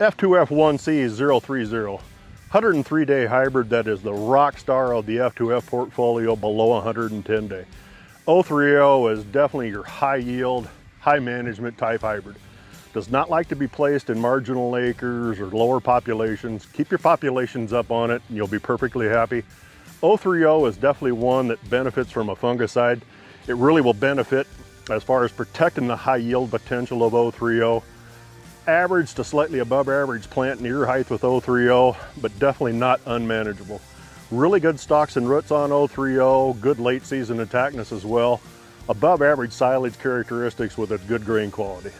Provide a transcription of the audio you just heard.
F2F1C 030, 103 day hybrid that is the rock star of the F2F portfolio below 110 day. 030 is definitely your high yield, high management type hybrid. Does not like to be placed in marginal acres or lower populations. Keep your populations up on it and you'll be perfectly happy. 030 is definitely one that benefits from a fungicide. It really will benefit as far as protecting the high yield potential of 030 average to slightly above average plant ear height with 030, but definitely not unmanageable. Really good stalks and roots on 030, good late season intactness as well. Above average silage characteristics with a good grain quality.